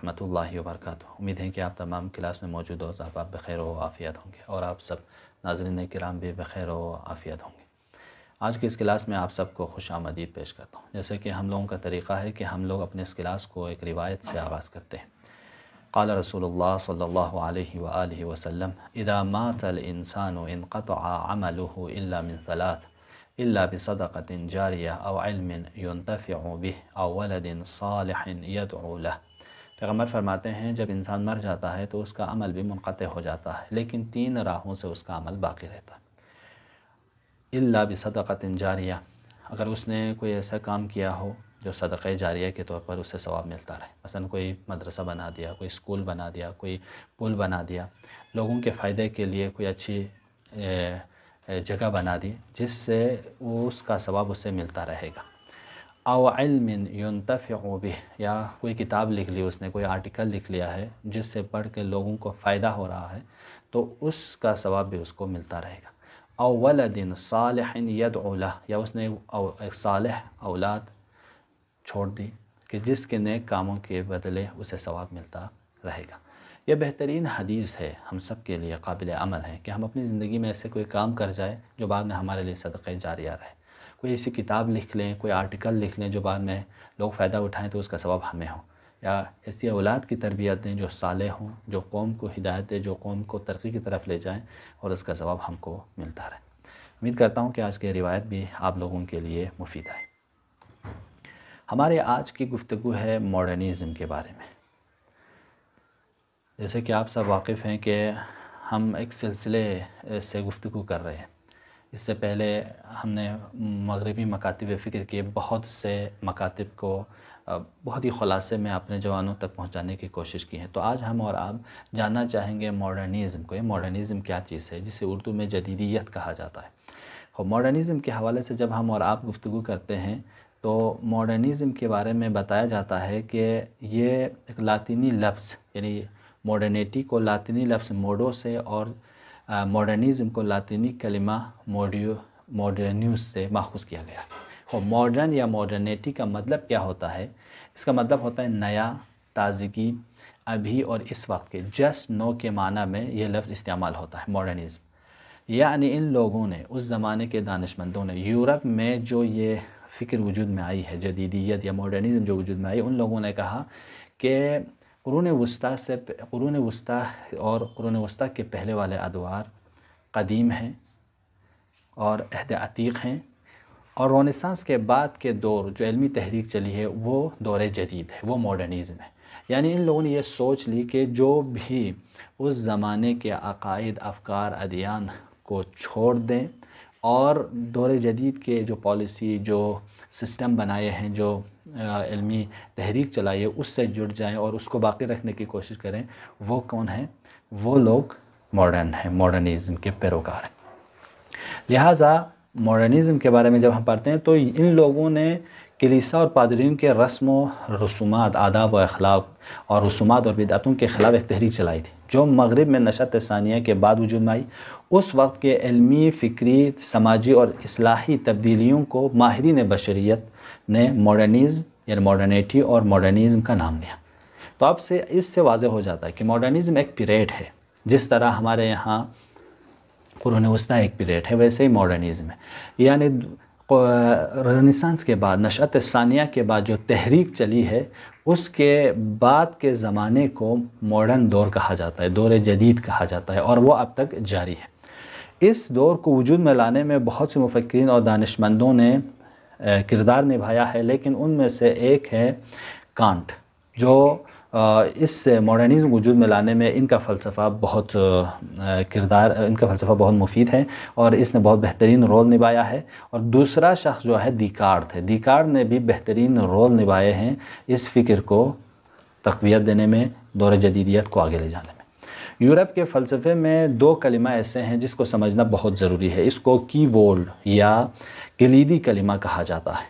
वरहमतुल्लाहि वबरकातुहू। उम्मीद है कि आप तमाम क्लास में मौजूद हो आप बखैर व आफ़ियत होंगे, और आप सब नाजरन कराम भी बखैर व आफ़ियत होंगे। आज की इस क्लास में आप सबको खुश आमदीद पेश करता हूँ। जैसे कि हम लोगों का तरीक़ा है कि हम लोग अपने इस क्लास को एक रिवायत से आगाज़ करते हैं। क़ाल रसूलुल्लाह सल्लल्लाहु अलैहि व आलिहि वसल्लम इदा मातल इंसान इल्ला बिसदक़तिन जारिया अव इल्मिन युनतफ़िउ बिह अव वलदिन सालिहिन यदउ लह। पैगंबर फरमाते हैं, जब इंसान मर जाता है तो उसका अमल भी मुनक़ हो जाता है, लेकिन तीन राहों से उसका अमल बाकी रहता है। इल्ला बिसदक़तिन जारिया, अगर उसने कोई ऐसा काम किया हो जो सदक़ जारिया के तौर पर उससे सवाब मिलता रहे। मसलन कोई मदरसा बना दिया, कोई स्कूल बना दिया, कोई पुल बना दिया, लोगों के फ़ायदे के लिए कोई अच्छी जगह बना दी, जिससे उसका सवाब उससे मिलता रहेगा। अवमिन युनतफ़ भी या कोई किताब लिख ली उसने कोई आर्टिकल लिख लिया है जिससे पढ़ के लोगों को फ़ायदा हो रहा है तो उसका सवाब भी उसको मिलता रहेगा अवलदिन सालहिन यदउला या उसने एक साल औलाद छोड़ दी कि जिसके नेक कामों के बदले उसे सवाब मिलता रहेगा यह बेहतरीन हदीस है हम सब के लिए काबिल अमल है कि हम अपनी ज़िंदगी में ऐसे कोई काम कर जाए जो बाद में हमारे लिए सदक़ जारिया रहे कोई ऐसी किताब लिख लें, कोई आर्टिकल लिख लें जो बाद में लोग फ़ायदा उठाएँ तो उसका सबब हमें हो। या ऐसी औलाद की तरबियत दें जो साले हों, जो कौम को हिदायत दें, जो कौम को तरक्की की तरफ़ ले जाएँ और उसका सबब हमको मिलता रहे। उम्मीद करता हूँ कि आज की रिवायत भी आप लोगों के लिए मुफीद है। हमारे आज की गुफ्तु है मॉडर्निज़म के बारे में। जैसे कि आप सब वाकिफ़ हैं कि हम एक सिलसिले से गुफ्तु कर रहे हैं। इससे पहले हमने मगरबी मकातब फ़िक्र के, बहुत से मकातब को बहुत ही ख़ुलासे में अपने जवानों तक पहुँचाने की कोशिश की है। तो आज हम और आप जानना चाहेंगे मॉडर्निज़म को। ये मॉडर्निज़म क्या चीज़ है, जिसे उर्दू में जदीदियत कहा जाता है? और मॉडर्निज़म के हवाले से जब हम और आप गुफ्तु करते हैं तो मॉडर्निज़म के बारे में बताया जाता है कि ये एक लातिनी लफ्ज़, यानी मॉडर्निटी को लातिनी लफ्ज़ मोडो से और मॉडर्निज़म को लातिनी कलिमा मोडियो मॉडर्न्यूस से माखूज किया गया। और मॉडर्न या मॉडर्निटी का मतलब क्या होता है? इसका मतलब होता है नया, ताजगी, अभी और इस वक्त के। जस्ट नो के माना में यह लफ्ज़ इस्तेमाल होता है मॉडर्निज़म यानी इन लोगों ने, उस ज़माने के दानशमंदों ने, यूरोप में जो ये फ़िक्र वजूद में आई है, जदीदियत या मॉडर्निज़म जो वजूद में आई, उन लोगों ने कहा कि कुरून वस्ती से कुरून वस्ती और कुरून वस्ती के पहले वाले अदवार कदीम हैं और अहद अतीक हैं और रोनेसांस के बाद के दौर जो इल्मी तहरीक चली है, वो दौर जदीद है, वो मॉडर्निज़म है। यानी इन लोगों ने ये सोच ली कि जो भी उस ज़माने के अकायद, अफकार, अदियान को छोड़ दें और दौर जदीद के जो पॉलिसी, जो सिस्टम बनाए हैं जो इल्मी तहरीक चलाई है उससे जुड़ जाएँ और उसको बाकी रखने की कोशिश करें, वो कौन है? वो लोग मॉडर्न हैं मॉडर्निज़म के पैरोकार हैं। लिहाजा मॉडर्निज़म के बारे में जब हम पढ़ते हैं तो इन लोगों ने कलीसा और पादरीन के रस्म व रसूमात, आदाब व अखलाक और रसूमात और बिदातों के ख़िलाफ़ एक तहरीक चलाई थी, जो मगरब में नशत सानिया के बाद वजूद में आई उस वक्त के इल्मी, फ़िक्री, समाजी और असलाही तब्दीलियों को माहरीन बशरीत ने मॉडर्निज़, यानी मॉडर्निटी और मॉडर्निज़म का नाम दिया। तो अब से इससे वाज हो जाता है कि मॉडर्निज़म एक पीरियड है, जिस तरह हमारे यहाँ कुरन वस्ती एक पीरियड है, वैसे ही मॉडर्निज़म है। यानी रनीसांस के बाद नशत सानिया के बाद जो तहरीक चली है, उसके बाद के ज़माने को मॉडर्न दौर कहा जाता है, दौर जदीद कहा जाता है, और वो अब तक जारी है। इस दौर को वजूद में लाने में बहुत से मुफक्रीन और दानशमंदों ने किरदार निभाया है, लेकिन उनमें से एक है कांट, जो इस मॉडर्निज़म वजूद में लाने में इनका फ़लसफ़ा बहुत किरदार इनका फ़लसफ़ा बहुत मुफीद है और इसने बहुत बेहतरीन रोल निभाया है। और दूसरा शख्स जो है दिकार्ड है। दिकार्ड ने भी बेहतरीन रोल निभाए हैं इस फ़िक्र को तकवीत देने में, दौर जदीदियत को आगे ले जाने में। यूरोप के फ़लसफ़े में दो कलिमा ऐसे हैं जिसको समझना बहुत ज़रूरी है। इसको की वोल्ड या कलीदी कलिमा कहा जाता है।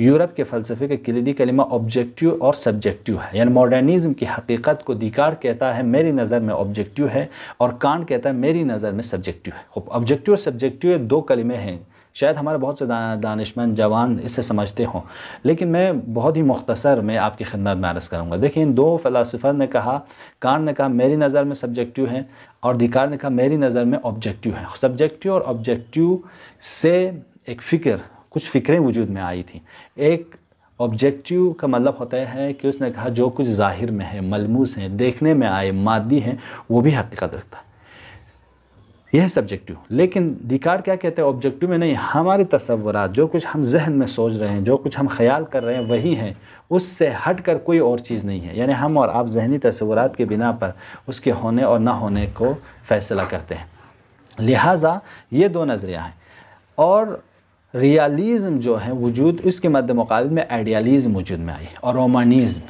यूरोप के फ़लसफ़े का कलीदी कलिमा ऑब्जेक्टिव और सब्जेक्टिव है। यानी मॉडर्निज़म की हकीकत को दिकार कहता है, मेरी नज़र में ऑब्जेक्टिव है और कांड कहता है, मेरी नज़र में सब्जेक्टिव है। ऑब्जेक्टिव और सब्जेक्टिव दो कलिमे हैं। शायद हमारे बहुत से दानशमंद जवान इसे समझते हों। लेकिन मैं बहुत ही मुख्तसर में आपकी खिदमत में अर्ज़ करूँगा। देखिए, इन दो फ़लासफ़र ने कहा, कान ने कहा, मेरी नज़र में सब्जेक्टिव है, और दिकार ने कहा, मेरी नज़र में ऑब्जेक्टिव है। सब्जेक्टिव और ऑब्जेक्टिव से एक फ़िक्र, कुछ फ़िक्रें वजूद में आई थी। एक, ऑब्जेक्टिव का मतलब होता है कि उसने कहा, जो कुछ ज़ाहिर में है, मलमूस हैं, देखने में आए, मादी हैं, वो भी हकीकत रखता। है यह सब्जेक्टिव लेकिन दिकार क्या कहते हैं? ऑब्जेक्टिव में नहीं, हमारे तस्वुरात, जो कुछ हम जहन में सोच रहे हैं, जो कुछ हम ख्याल कर रहे हैं, वही हैं। उससे हट कर कोई और चीज़ नहीं है। यानी हम और आप जहनी तस्वुरात के बिना पर उसके होने और ना होने को फ़ैसला करते हैं। लिहाजा ये दो नज़रिया हैं। और रियलिज़म जो है, वजूद, इसके मद्द मुकाबले में आइडियालिज़म वजूद में आई, और रोमानिज़म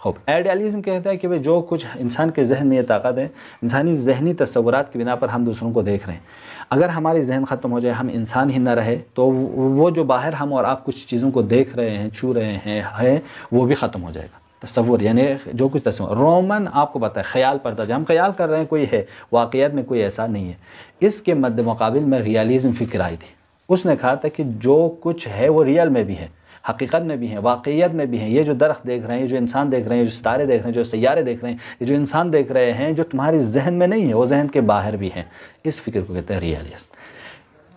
खूब आइडियालिज़म कहता है कि भाई जो कुछ इंसान के जहन में ये ताकत है, इंसानी जहनी तस्वुरात की बिना पर हम दूसरों को देख रहे हैं। अगर हमारी जहन ख़त्म हो जाए, हम इंसान ही ना रहे तो वो जो बाहर हम और आप कुछ चीज़ों को देख रहे हैं, छू रहे हैं, है, वो भी ख़त्म हो जाएगा। तस्वुर, यानी जो कुछ तस्वुर। रोमन, आपको पता है, ख्याल पड़ता है। हम ख्याल कर रहे हैं, कोई है, वाक़ियत में कोई ऐसा नहीं है। इसके मद्द मुकाबल में रियलिज़म फ़िक्र आई थी। उसने कहा था कि जो कुछ है, वो रियल में भी है। हकीकत में भी हैं, वाक़ियत में भी हैं। ये जो दरख्त देख रहे हैं जो इंसान देख रहे हैं जो सितारे देख रहे हैं, जो सैारे देख रहे हैं, ये जो इंसान देख रहे हैं, जो तुम्हारी जहन में नहीं है, वो जहन के बाहर भी हैं। इस फ़िक्र को कहते हैं रियलिस्ट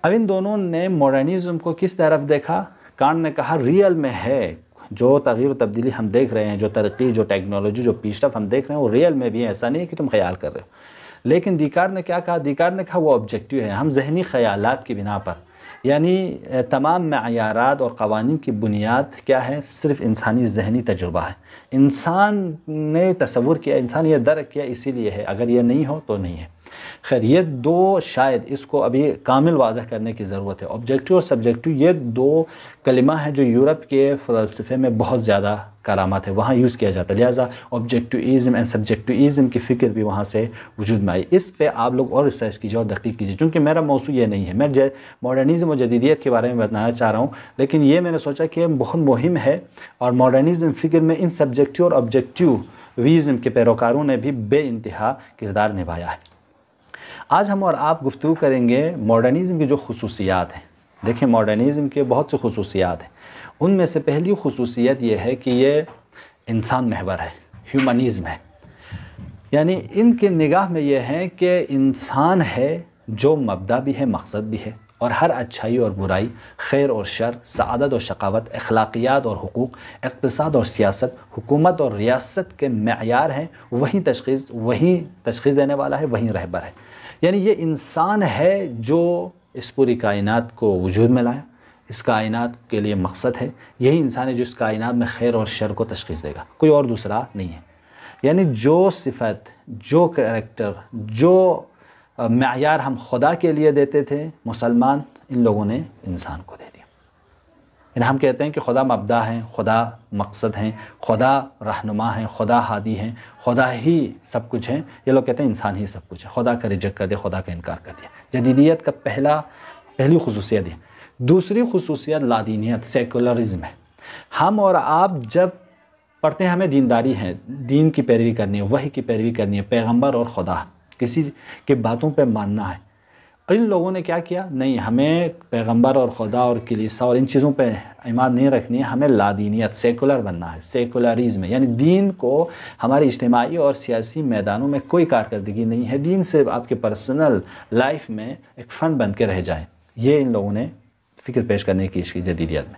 अब इन दोनों ने मॉडर्निज़म को किस तरफ़ देखा? कान ने कहा रियल में है। जो तगीर तब्दीली हम देख रहे हैं, जो तरक्की, जो टेक्नोलॉजी जो पीछरफ हम देख रहे हैं, वो रियल में भी है। ऐसा नहीं है कि तुम ख्याल कर रहे हो। लेकिन दिकार ने क्या कहा? दिकार ने कहा, वो ऑब्जेक्टिव है। हम जहनी ख्यालात की बिना पर। यानी तमाम मैारात और कवानी की बुनियाद क्या है सिर्फ़ इंसानी जहनी तजुर्बा है इंसान ने तस्वुर किया इंसान ये दर्क किया इसीलिए है अगर ये नहीं हो तो नहीं है खैर, ये दो शायद इसको अभी कामिल वाजह करने की ज़रूरत है। ऑब्जेक्टिव और सब्जेक्टिव ये दो कलिमा है जो यूरोप के फ़लसफ़े में बहुत ज़्यादा करामात है। वहाँ यूज़ किया जाता है। लिहाजा ऑब्जेक्टिविज़म एंड सब्जेक्टिविज़म की फ़िक्र भी वहाँ से वजूद में आई। इस पर आप लोग और रिसर्च कीजिए और दकीक कीजिए, क्योंकि मेरा मौसू ये नहीं है। मैं मॉडर्निज़म और जदीदियत के बारे में बताना चाह रहा हूँ, लेकिन ये मैंने सोचा कि बहुत मुहिम है और मॉडर्निज़म फ़िक्र में इन सब्जेक्टिव और ऑब्जेक्टिव वीज़म के पैरोकारों ने भी बे किरदार निभाया है। आज हम और आप गुफ्तु करेंगे मॉडर्निज़म की जो खसूसियात हैं। देखें, मॉडर्निज़म के बहुत से खसूसियात हैं। उनमें से पहली खसूसियत यह है कि ये इंसान महवर है, ह्यूमनिज़म है। यानी इनके निगाह में ये है कि इंसान है जो मबदा भी है, मकसद भी है और हर अच्छाई और बुराई, खैर और शर सदत और शकावत, अखलाकियात और हकूक़, इकतसाद और सियासत, हुकूमत और रियासत के मैार हैं। वहीं तशख़ीस वहीं तशख़ीस देने वाला है, वहीं रहबर है। यानी ये इंसान है जो इस पूरी कायनात को वजूद में लाया। इस कायनात के लिए मकसद है, यही इंसान है जो इस कायनात में खैर और शर को तशख़ीस देगा। कोई और दूसरा नहीं है। यानी जो सिफत, जो करेक्टर जो मैार हम खुदा के लिए देते थे, मुसलमान, इन लोगों ने इंसान को दे यानी हम कहते हैं कि खुदा मबदा हैं, खुदा मकसद हैं, खुदा रहनुमा हैं, खुदा हादी हैं, खुदा ही सब कुछ है। ये लोग कहते हैं इंसान ही सब कुछ है। खुदा का रिजेक्ट कर दिया खुदा का इनकार कर दिया। जदीदियत का पहला, पहली खसूसियत है। दूसरी खसूसियत लादीनीत सेकुलरिज्म है। हम और आप जब पढ़ते हैं, हमें दीनदारी है। दीन की पैरवी करनी है, वही की पैरवी करनी है। पैगंबर और खुदा। किसी के बातों पे मानना है। इन लोगों ने क्या किया? नहीं, हमें पैगंबर और खुदा और कलीसा और इन चीज़ों पे इमाद नहीं रखनी है, हमें लादीनियत, सेकुलर बनना है, सेकुलरिज्म यानी दीन को हमारे इज्तमाही और सियासी मैदानों में कोई कारकर्दगी नहीं है। दीन से आपके पर्सनल लाइफ में एक फ़न बन के रह जाए। ये इन लोगों ने फ़िक्र पेश करने की इसकी जदीदियत में।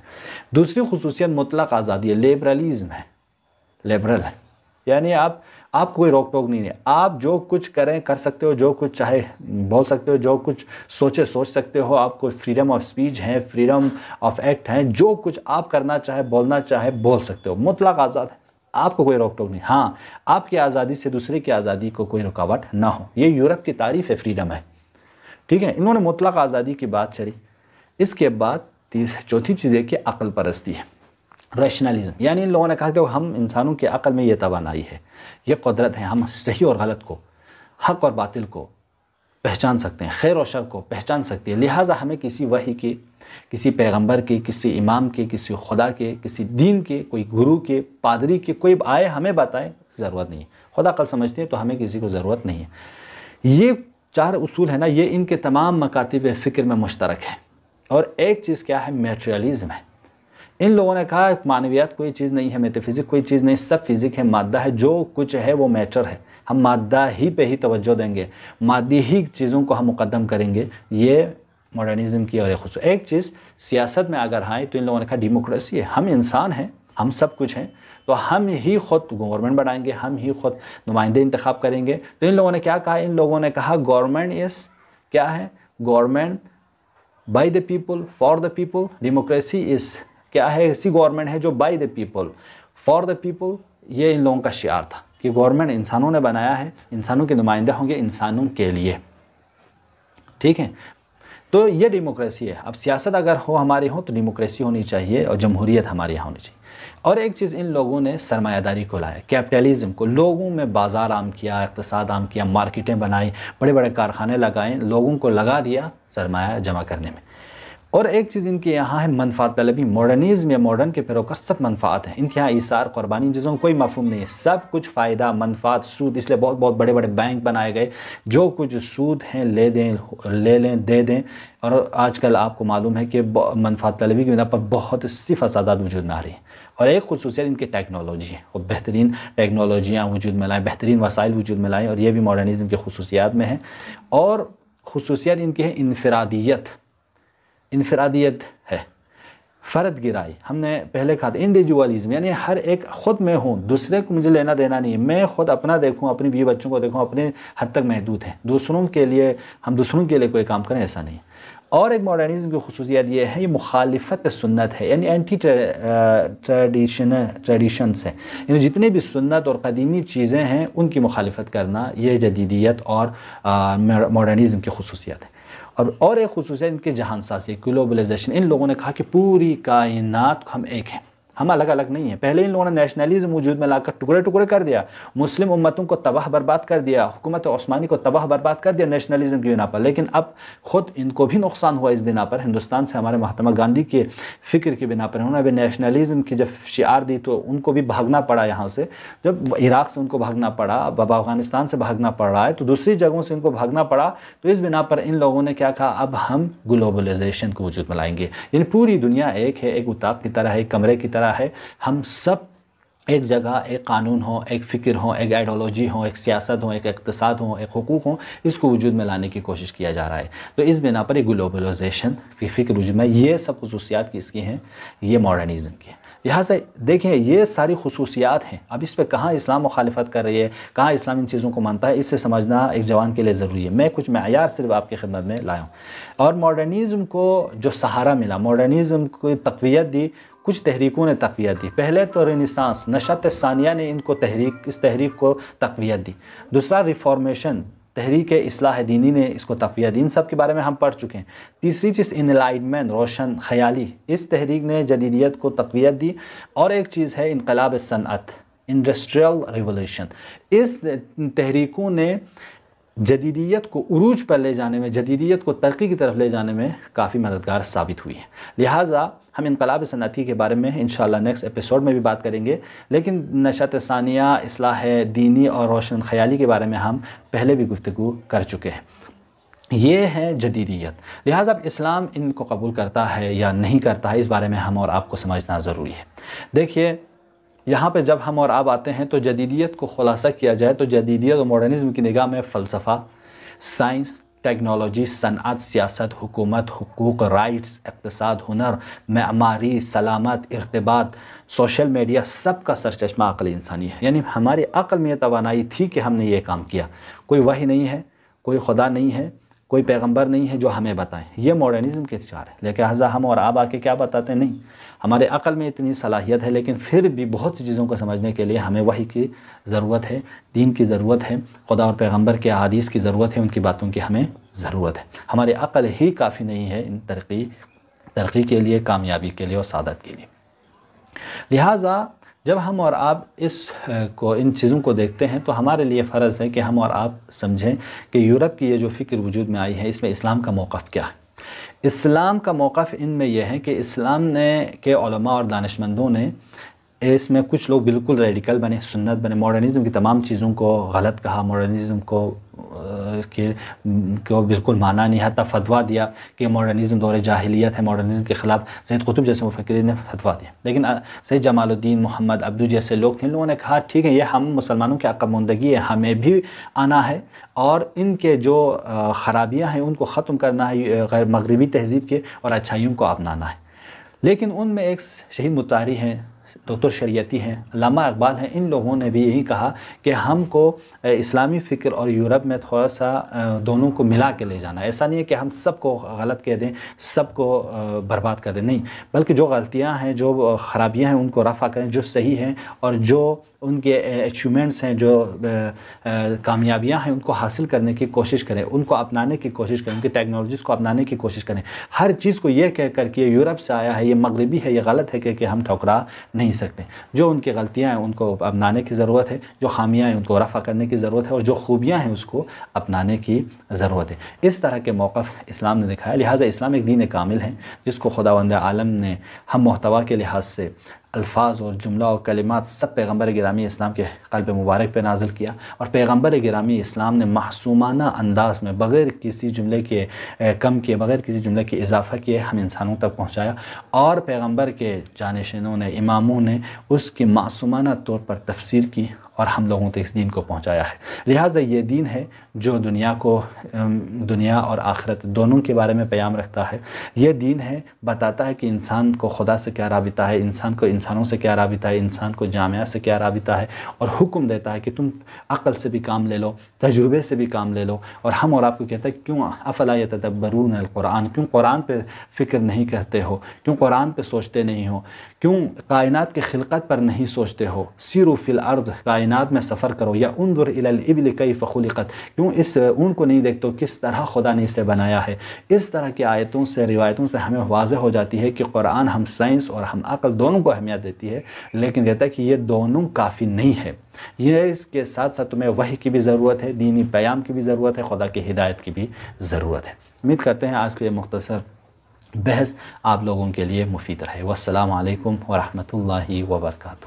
दूसरी खसूसियत मुतलक आज़ादी है, लेबरलिज़म है, लेबरल है। यानी आप आपको कोई रोक टोक नहीं है। आप जो कुछ करें, कर सकते हो, जो कुछ चाहे बोल सकते हो, जो कुछ सोचे, सोच सकते हो। आपको फ्रीडम ऑफ़ स्पीच है फ्रीडम ऑफ़ एक्ट है, जो कुछ आप करना चाहे, बोलना चाहे, बोल सकते हो। मुतलाक आज़ाद है। आपको कोई रोक टोक नहीं। हाँ आपकी आज़ादी से दूसरे की आज़ादी को कोई रुकावट ना हो। ये यूरोप की तारीफ़ है फ्रीडम है। ठीक है, इन्होंने मुतलक आज़ादी की बात चली। इसके बाद चौथी चीज़ है कि अकल परस्ती है। रैशनलिज्म यानी इन लोगों ने कहा कि हम इंसानों की अकल में ये तोानाई है ये कुदरत है हम सही और गलत को हक और बातिल को पहचान सकते हैं खैर और शर को पहचान सकती है लिहाजा हमें किसी वही की किसी पैगंबर के किसी इमाम के किसी खुदा के किसी दीन के कोई गुरु के पादरी के कोई आए हमें बताए ज़रूरत नहीं है खुदा कल समझते हैं तो हमें किसी को ज़रूरत नहीं है ये चार उसूल है ना ये इनके तमाम मकातब फ़िक्र में मुश्तरक है और एक चीज़ क्या है मेटेरियलिज्म है इन लोगों ने कहा, मानवीयत कोई चीज़ नहीं है मेटाफिजिक कोई चीज़ नहीं, सब फिजिक है, मादा है, जो कुछ है वो मैटर है। हम मादा ही पे ही तवज्जो देंगे, मादी ही चीज़ों को हम मुकदम करेंगे, ये मॉडर्निज़म की और एक एक चीज़, सियासत में अगर आए तो इन लोगों ने कहा डेमोक्रेसी है, हम इंसान हैं, हम सब कुछ हैं तो हम ही ख़ुद गवर्नमेंट बनाएँगे, हम ही ख़ुद नुमाइंदे इंतखब करेंगे। तो इन लोगों ने क्या कहा? इन लोगों ने कहा गवर्नमेंट इस क्या है? Government by the people for the people democracy is क्या है ऐसी गवर्नमेंट है जो by the people for the people ये इन लोगों का शियार था कि गवर्नमेंट इंसानों ने बनाया है, इंसानों के नुमाइंदे होंगे इंसानों के लिए। ठीक है? तो ये डेमोक्रेसी है। अब सियासत अगर हो हमारी हो तो डेमोक्रेसी होनी चाहिए और जमहूरियत हमारे यहाँ होनी चाहिए। और एक चीज़ इन लोगों ने सरमायादारी को लाया कैपिटलिज्म को। लोगों में बाज़ार आम किया, इकतसाद आम किया मार्केटें बनाई बड़े बड़े कारखाने लगाए, लोगों को लगा दिया सरमाया जमा करने में। और एक चीज़ इनके यहाँ है मनफात तलबी मॉडर्निज़म या मॉडर्न के पैरोकार सब मनफात हैं। इनके यहाँ इसार क़ुरबानी चीज़ों कोई मफहम नहीं है। सब कुछ फ़ायदा, मनफात, सूद, इसलिए बहुत बहुत बड़े बड़े बैंक बनाए गए। जो कुछ सूद हैं, ले दें, ले लें, दे दें। और आजकल आपको मालूम है कि मनफात तलबी की बिना पर बहुत सी फसादात वजूद में आ रही हैं। और एक खसूसियत इनकी टेक्नोलॉजी है। और बेहतरीन टेक्नोलॉजियाँ वजूद में लाएँ, बेहतरीन वसाइल वजूद में लाएँ, और ये भी मॉडर्निज़म की खसूसियात में है। और खसूसियात इनकी है, इनफरादियत। इनफरादियत है फ़र्द गिराई हमने पहले कहा था इंडिविजुअलिज्म यानी हर एक ख़ुद में हूँ दूसरे को मुझे लेना देना नहीं है मैं ख़ुद अपना देखूँ अपनी बीवी बच्चों को देखूँ अपने हद तक महदूद हैं दूसरों के लिए हम दूसरों के लिए कोई काम करें ऐसा नहीं और एक मॉडर्निज्म की खसूसियात ये है ये मुखालफत सुन्नत है यानी एंटी ट्रेडिशन ट्रेडिशंस है यानी जितने भी सुन्नत और कदीमी चीज़ें हैं उनकी मुखालफत करना ये जदीदियत और मॉडर्निज्म की खसूसियात है और और एक खसूस इनके जहान साजी ग्लोबलाइजेशन इन लोगों ने कहा कि पूरी कायनात हम एक हैं। हम अलग अलग नहीं हैं। पहले इन लोगों ने नेशनलिज्म वजूद में लाकर टुकड़े टुकड़े कर दिया। मुस्लिम उम्मतों को तबाह बर्बाद कर दिया। हुकूमत ओस्मानी को तबाह बर्बाद कर दिया नेशनलिज्म की बिना पर। लेकिन अब ख़ुद इनको भी नुकसान हुआ इस बिना पर। हिंदुस्तान से हमारे महात्मा गांधी के फ़िक्र की बिना पर। उन्होंने अभी नेशनलिज्म की जब शियार दी तो उनको भी भागना पड़ा यहाँ से। जब इराक़ से उनको भागना पड़ा, अब अफ़गानिस्तान से भागना पड़ रहा है तो दूसरी जगहों से इनको भागना पड़ा तो इस बिना पर इन लोगों ने क्या कहा? अब हम ग्लोबलाइजेशन को वजूद में लाएँगे। यानी पूरी दुनिया एक है, एक उताक की तरह है कमरे की तरह है, हम सब एक जगह, एक कानून हो, एक फ़िक्र हो, एक आइडियोलॉजी हो, एक सियासत हो, एक इकतसाद हो, एक हकूक़ हो, इसको वजूद में लाने की कोशिश किया जा रहा है। तो इस बिना पर एक ग्लोबलाइजेशन की फ़िक्र वजूद में, ये सब खसूसियात किसकी हैं? ये मॉडर्निज़म की है। लिहाजा देखें, ये सारी खसूसियात हैं। अब इस पर कहाँ इस्लाम मुखालफत कर रही है, कहाँ इस्लाम इन चीज़ों को मानता है, इससे समझना एक जवान के लिए ज़रूरी है। मैं कुछ मैार सिर्फ़ आपकी खिदमत में लाया हूँ। और मॉडर्निज़म को जो सहारा मिला, मॉडर्निज़म को तकवीत दी, कुछ तहरीकों ने तकवीत दी। पहले तो रेनिसांस, नशत सानिया ने इनको तहरीक, इस तहरीक को तकवीत दी। दूसरा रिफॉर्मेशन तहरीक असलाह दीनी ने इसको तकवीत दी इन सब के बारे में हम पढ़ चुके हैं। तीसरी चीज़ इनलाइटमेंट रोशन, ख्याली। इस तहरीक ने जदीदियत को तकवीत दी। और एक चीज़ है, इनकलाब सनत इंडस्ट्रियल रिवोल्यूशन इस तहरीकों ने जदीदियत को उरूज पर ले जाने में, जदीदियत को तरक्की की तरफ़ ले जाने में काफ़ी मददगार साबित हुई है। लिहाजा हम इनकलाब सनती के बारे में इन नेक्स्ट एपिसोड में भी बात करेंगे। लेकिन नशत सानिया असलाह दीनी और रोशन ख्याली के बारे में हम पहले भी गुफ्तु कर चुके हैं। ये है जदीदियत। लिहाजा इस्लाम इनको कबूल करता है या नहीं करता है, इस बारे में हम और आपको समझना ज़रूरी है। देखिए, यहाँ पे जब हम और आप आते हैं तो जदीदियत को खुलासा किया जाए तो जदीदियत और मॉडर्निज़म की निगाह में फ़लसफ़ा, साइंस टेक्नोलॉजी सनत सियासत हुकूमत हकूक़ राइट्स इकतसाद हुनर मारी सलामत इरतबात सोशल मीडिया सब का सरचमा अकल इंसानी है यानी हमारी अक़ल में तोानाई थी कि हमने ये काम किया कोई वही नहीं है कोई खुदा नहीं है कोई पैगंबर नहीं है जो हमें बताएँ। ये मॉडर्निज़म के चार है। लेकिन हज़ा हम और आप आके क्या बताते नहीं। हमारे अक़ल में इतनी सलाहियत है, लेकिन फिर भी बहुत सी चीज़ों को समझने के लिए हमें वही की ज़रूरत है, दीन की ज़रूरत है, खुदा और पैगंबर के अदीस की ज़रूरत है, उनकी बातों की हमें ज़रूरत है। हमारे अक़ल ही काफ़ी नहीं है इन तरक्की तरक्की के लिए, कामयाबी के लिए और सादत के लिए। लिहाजा जब हम और आप इस को, इन चीज़ों को देखते हैं तो हमारे लिए फ़र्ज़ है कि हम और आप समझें कि यूरोप की ये जो फ़िक्र वजूद में आई है, इसमें इस्लाम का मौक़ क्या है। इस्लाम का मौक़ इनमें यह है कि इस्लाम ने, के और दानशमंदों ने इसमें कुछ लोग बिल्कुल रेडिकल बने, सुन्नत बने। मॉडर्निज़म की तमाम चीज़ों को गलत कहा मॉडर्निज़म को के, को बिल्कुल माना नहीं हती फतवा दिया कि मॉडर्निज़म दौर जाहिलियत है मॉडर्निज़म के ख़िलाफ़ सैद कुतुब जैसे मुफक्रीन ने फतवा दिया। लेकिन सैद जमालुद्दीन मोहम्मद अब्दू जैसे लोग थे, लोगों ने कहा, ठीक है, ये हम मुसलमानों की अकमंदगी है, हमें भी आना है और इनके जो ख़राबियाँ हैं, उनको ख़त्म करना है गैर मगरबी तहज़ीब के और अच्छाइयों को अपनाना है। लेकिन उनमें एक शहीद मुतारी हैं डॉक्टर शरीयती हैं, लामा इकबाल हैं, इन लोगों ने भी यही कहा कि हमको इस्लामी फ़िक्र और यूरोप में थोड़ा सा दोनों को मिला के ले जाना ऐसा नहीं है कि हम सबको गलत कह दें, सबको बर्बाद कर दें, नहीं। बल्कि जो गलतियाँ हैं, जो ख़राबियाँ हैं, उनको रफ़ा करें, जो सही हैं और जो उनके अचीवमेंट्स हैं जो कामयाबियाँ हैं उनको हासिल करने की कोशिश करें उनको अपनाने की कोशिश करें उनकी टेक्नोलॉजीज़ को अपनाने की कोशिश करें। हर चीज़ को ये कह कर कि यूरोप से आया है ये मगरबी है ये गलत है कि, कि हम ठुकरा नहीं सकते। जो उनकी गलतियाँ हैं उनको अपनाने की ज़रूरत है जो खामियाँ हैं उनको रफ़ा करने की ज़रूरत है और जो खूबियाँ हैं उसको अपनाने की ज़रूरत है। इस तरह के मौक़ इस्लाम ने दिखाया। लिहाजा इस्लाम एक दीन कामिल है जिसको खुदा आलम ने हम महतवा के लिहाज से अल्फाज और जुमला और कलिमात सब पैगंबर ग्रामी इस्लाम के कल्ब मुबारक पर नाजिल किया। और पैगंबर ग्रामी इस्लाम ने मासूमाना अंदाज में बग़ैर किसी जुमले के कम किए, बग़ैर किसी जुमले के इजाफ़ा किए हम इंसानों तक पहुँचाया। और पैगंबर के जानशिनों ने, इमामों ने उसकी मासूमाना तौर पर तफसीर की और हम लोगों तक इस दीन को पहुँचाया है। लिहाजा ये दीन है जो दुनिया को दुनिया और आखिरत दोनों के बारे में प्याम रखता है। ये दीन है, बताता है कि इंसान को खुदा से क्या रबता है, इंसान को इंसानों से क्या रबता है, इंसान को जामिया से क्या रबता है और हुक्म देता है कि तुम अक़ल से भी काम ले लो, तजुर्बे से भी काम ले लो और हम और आपको कहते हैं, क्यों अफला तदब्बरून कुरान क्यों कुरान पर फ़िक्र नहीं करते हो? क्यों कुरान पर सोचते नहीं हो? क्यों? कायनात के खिलकत पर नहीं सोचते हो। सिर फिल अर्ज़, कायनात में सफ़र करो। या उन इबल कई फ़ुलिकत क्यों? इस ऊन को नहीं देखते किस तरह खुदा ने इसे बनाया है। इस तरह की आयतों से, रिवायतों से हमें वाज हो जाती है कि कुरान हम साइंस और हम अकल दोनों को अहमियत देती है, लेकिन कहता है कि ये दोनों काफ़ी नहीं है। यह इसके साथ साथ तुम्हें वही की भी ज़रूरत है, दीनी प्याम की भी ज़रूरत है, खुदा की हिदायत की भी ज़रूरत है। उम्मीद करते हैं आज के लिए मुख्तसर। बहस आप लोगों के लिए मुफीद रहे। वसलम वरहमल वर्का